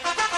Bye.